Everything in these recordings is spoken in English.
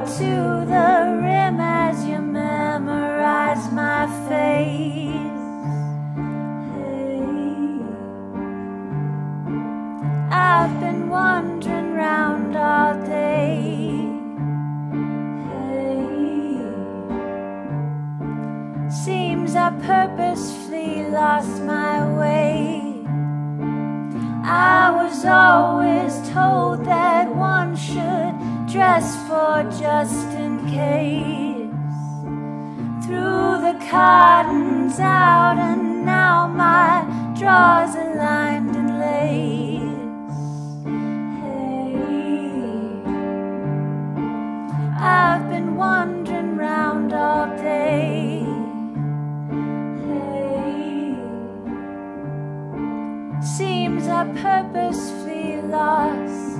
To the rim as you memorize my face. Hey. I've been wandering round all day. Hey. Seems I purposefully lost my way. I was always told that one should dress for just in case. Threw the curtains out, and now my drawers are lined in lace. Hey, I've been wandering round all day. Hey, seems I purposefully lost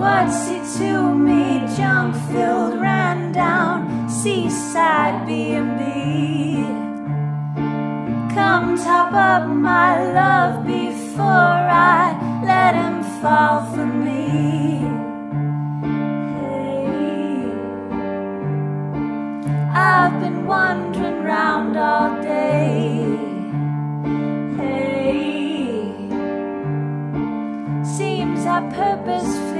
What's it to me? Junk filled, ran down seaside B&B. Come top up my love before I let him fall for me. Hey, I've been wandering round all day. Hey, seems I purposefully